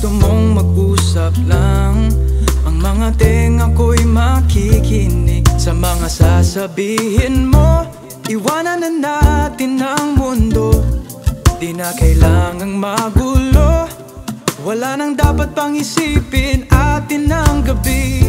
tayong mag-usap lang. Ang mga tenga ko'y makikinig. Sa mga sasabihin mo Iwanan na natin ang mundo. Di na kailangang magulo. Wala nang dapat pang isipin atin ang gabi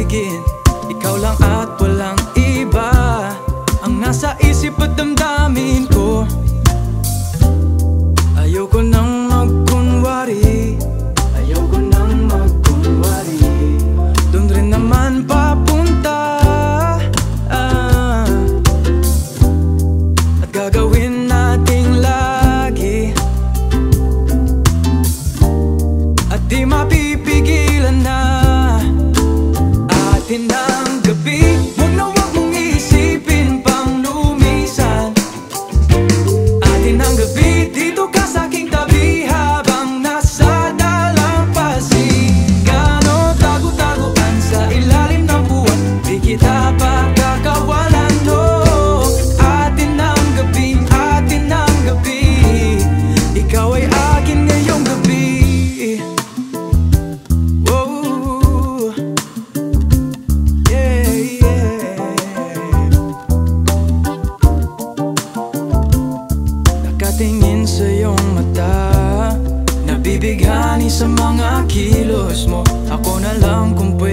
ibigin? Ikaw lang at kita pagkakawalan no Atin ang gabi Atin ang gabi. Ikaw ay akin ngayong gabi. Whoa. Yeah, yeah. Nakatingin sa iyong mata. Nabibighani sa mga kilos mo. Ako na lang kung pwede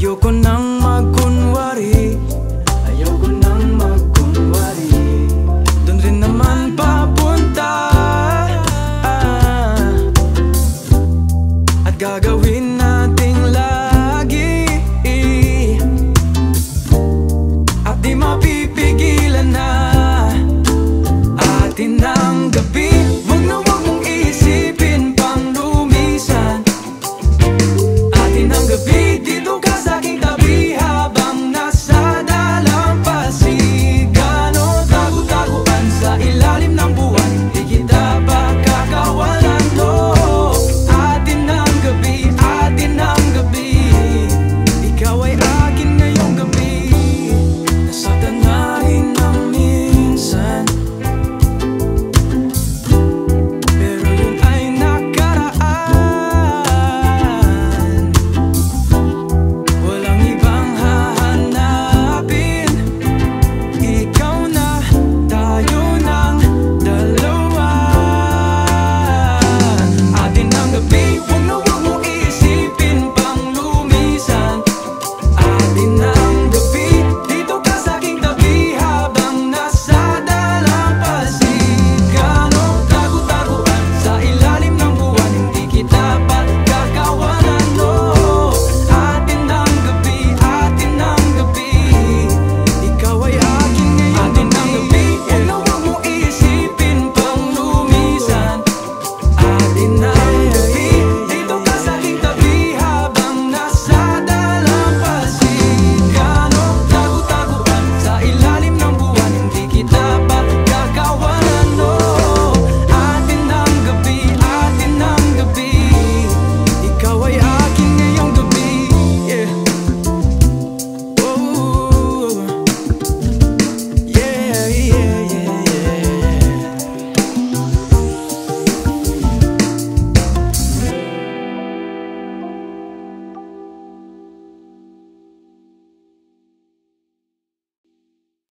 Ayoko nang magkunwari. Ayoko nang magkunwari. Doon rin naman papunta. Ah. At gagawin nating lagi. At di mapipigilan na. Atin ang